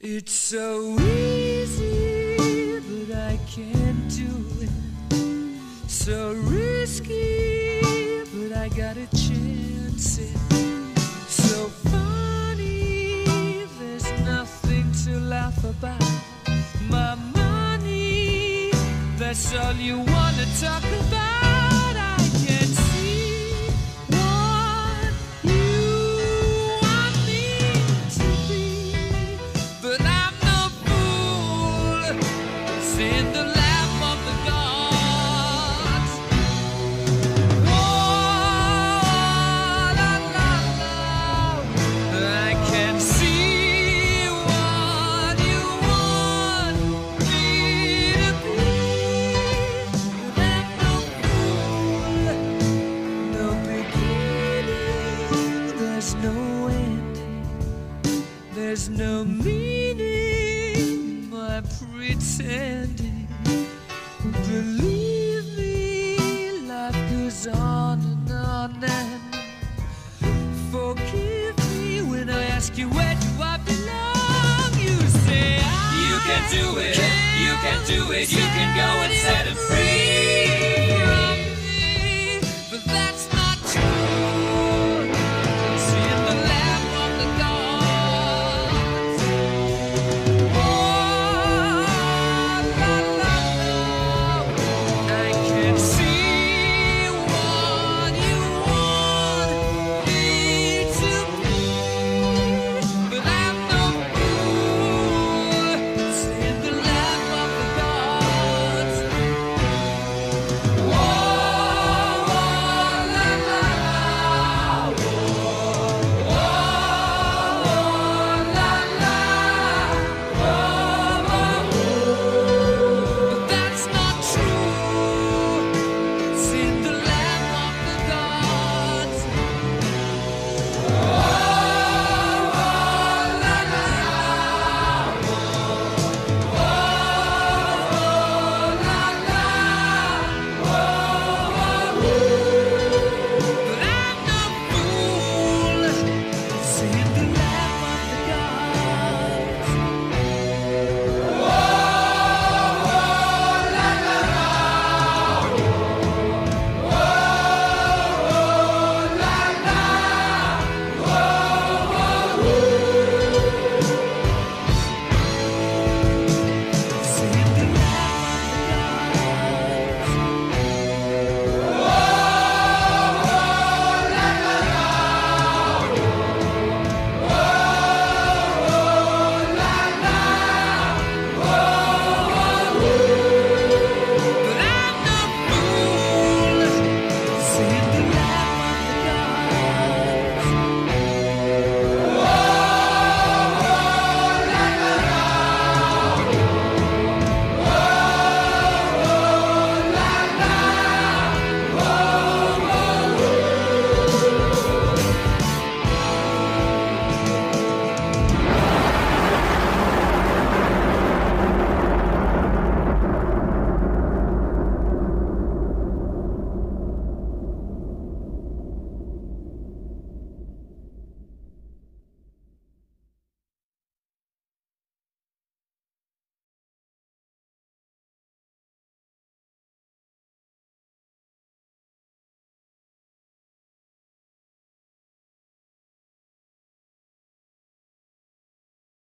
It's so easy, but I can't do it. So risky, but I got a chance it. So funny, there's nothing to laugh about. My money, that's all you wanna talk about. Meaning. My pretending. Believe me, life goes on and on and forgive me when I ask you where do I belong. You say I You can do it. You can do it. You can go